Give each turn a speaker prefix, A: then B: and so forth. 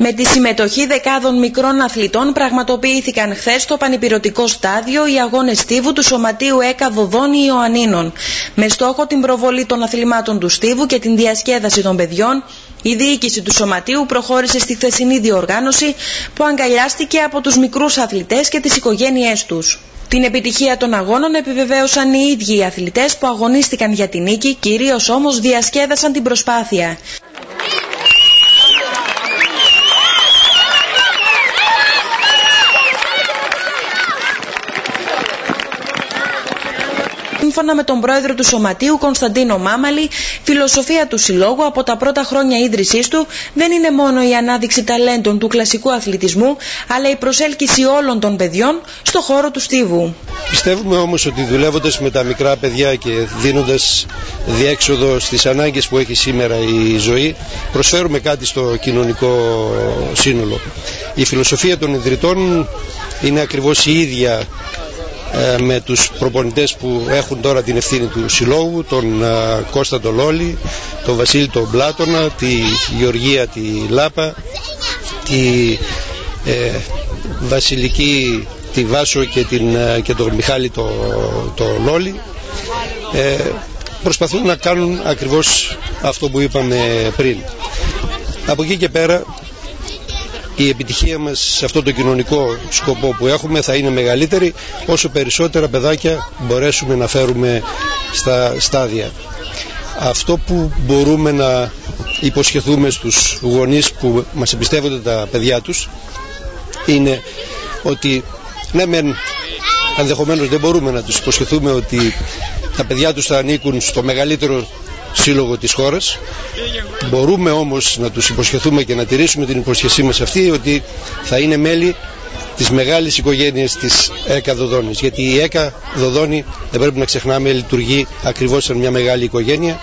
A: Με τη συμμετοχή δεκάδων μικρών αθλητών πραγματοποιήθηκαν χθες στο πανυπηρωτικό στάδιο οι αγώνες στίβου του Σωματείου ΕΚΑ Δοδόνη Ιωαννίνων. Με στόχο την προβολή των αθλημάτων του στίβου και την διασκέδαση των παιδιών, η διοίκηση του Σωματείου προχώρησε στη χθεσινή διοργάνωση που αγκαλιάστηκε από τους μικρούς αθλητές και τις οικογένειές τους. Την επιτυχία των αγώνων επιβεβαίωσαν οι ίδιοι οι αθλητές που αγωνίστηκαν για την νίκη, κυρίως όμως διασκέδασαν την προσπάθεια. Σύμφωνα με τον πρόεδρο του Σωματείου Κωνσταντίνο Μάμαλη, φιλοσοφία του Συλλόγου από τα πρώτα χρόνια ίδρυσής του δεν είναι μόνο η ανάδειξη ταλέντων του κλασικού αθλητισμού, αλλά η προσέλκυση όλων των παιδιών στο χώρο του στίβου.
B: Πιστεύουμε όμως ότι δουλεύοντας με τα μικρά παιδιά και δίνοντας διέξοδο στις ανάγκες που έχει σήμερα η ζωή, προσφέρουμε κάτι στο κοινωνικό σύνολο. Η φιλοσοφία των ιδρυτών είναι ακριβώς η ίδια ε, με τους προπονητές που έχουν τώρα την ευθύνη του συλλόγου, τον ε, Κώστα τον Λόλη, τον Βασίλη τον Πλάτωνα, τη Γεωργία τη Λάπα, τη ε, Βασιλική τη Βάσο και, την, και τον Μιχάλη το, το Λόλη. προσπαθούν να κάνουν ακριβώς αυτό που είπαμε πριν. Από εκεί και πέρα η επιτυχία μας σε αυτό το κοινωνικό σκοπό που έχουμε θα είναι μεγαλύτερη όσο περισσότερα παιδάκια μπορέσουμε να φέρουμε στα στάδια. Αυτό που μπορούμε να υποσχεθούμε στους γονείς που μας εμπιστεύονται τα παιδιά τους είναι ότι ναι μεν ενδεχομένως δεν μπορούμε να τους υποσχεθούμε ότι τα παιδιά τους θα ανήκουν στο μεγαλύτερο σύλλογο της χώρας. Μπορούμε όμως να τους υποσχεθούμε και να τηρήσουμε την υποσχεσή μας αυτή ότι θα είναι μέλη της μεγάλης οικογένειας της ΕΚΑ Δοδόνης. Γιατί η ΕΚΑ Δοδόνη δεν πρέπει να ξεχνάμε λειτουργεί ακριβώς σαν μια μεγάλη οικογένεια